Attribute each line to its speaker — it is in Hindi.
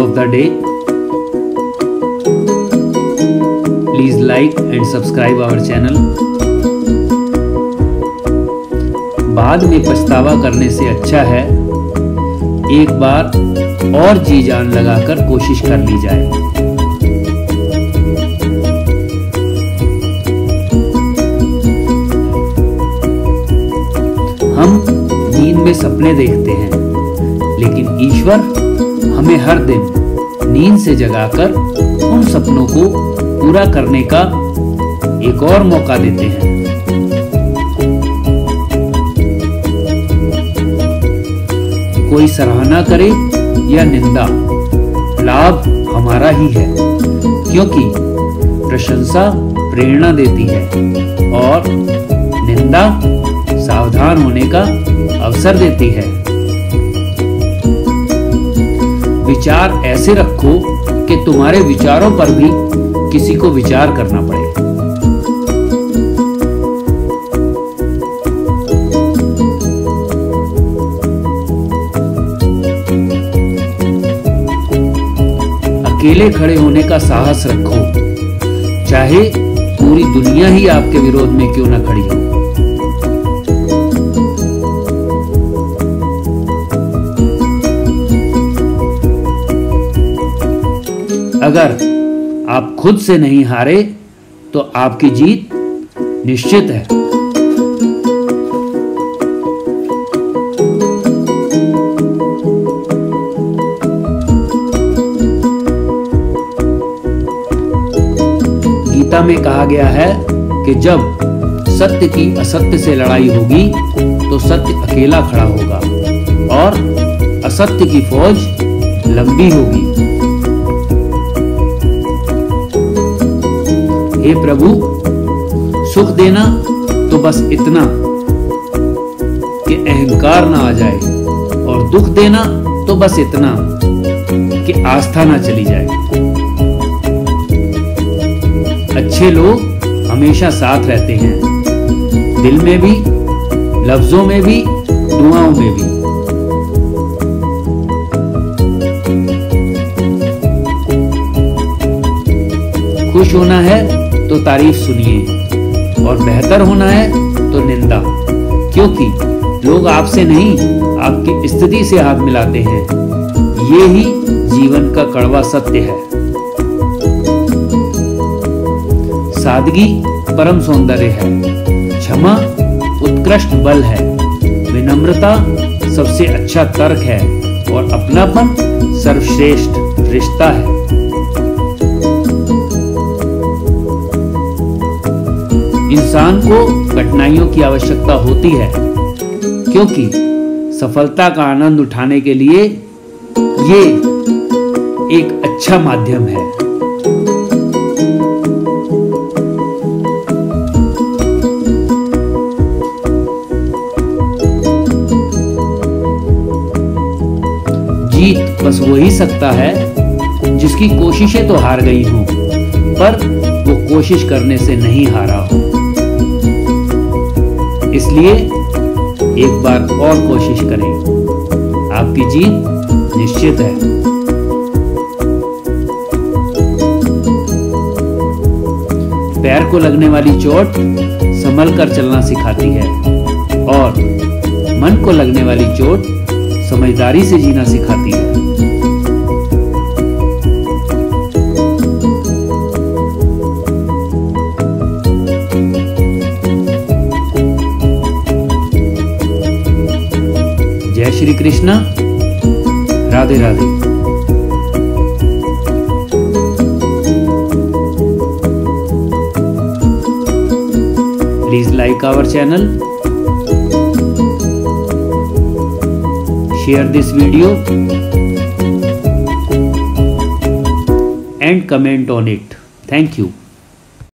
Speaker 1: of the day. Please like and subscribe our channel. बाद में पछतावा करने से अच्छा है, एक बार और जी जान लगाकर कोशिश कर ली जाए हम नींद में सपने देखते हैं, लेकिन ईश्वर हमें हर दिन नींद से जगाकर उन सपनों को पूरा करने का एक और मौका देते हैं। कोई सराहना करे या निंदा, लाभ हमारा ही है, क्योंकि प्रशंसा प्रेरणा देती है और निंदा सावधान होने का अवसर देती है। विचार ऐसे रखो कि तुम्हारे विचारों पर भी किसी को विचार करना पड़े। अकेले खड़े होने का साहस रखो। चाहे पूरी दुनिया ही आपके विरोध में क्यों ना खड़ी हो। अगर आप खुद से नहीं हारे तो आपकी जीत निश्चित है। गीता में कहा गया है कि जब सत्य की असत्य से लड़ाई होगी तो सत्य अकेला खड़ा होगा और असत्य की फौज लंबी होगी। हे प्रभु, सुख देना तो बस इतना कि अहंकार ना आ जाए और दुख देना तो बस इतना कि आस्था ना चली जाए। अच्छे लोग हमेशा साथ रहते हैं। दिल में भी, लफ्जों में भी, दुआओं में भी। खुश होना है तो तारीफ़ सुनिए। और बेहतर होना है तो निंदा। क्योंकि लोग आपसे नहीं, आपकी स्थिति से हाथ मिलाते हैं। ये ही जीवन का कड़वा सत्य है। सादगी परम सौंदर्य है। क्षमा उत्कृष्ट बल है। विनम्रता सबसे अच्छा तर्क है। और अपनापन सर्वश्रेष्ठ रिश्ता है। इंसान को कठिनाइयों की आवश्यकता होती है, क्योंकि सफलता का आनंद उठाने के लिए ये एक अच्छा माध्यम है। जीत बस वो ही सकता है जिसकी कोशिशें तो हार गई हों, पर वो कोशिश करने से नहीं हारा हो। इसलिए एक बार और कोशिश करें। आपकी जीत निश्चित है। पैर को लगने वाली चोट संभल कर चलना सिखाती है और मन को लगने वाली चोट समझदारी से जीना सिखाती है। Shri Krishna. Radhe Radhe. Please like our channel share this video and comment on it thank you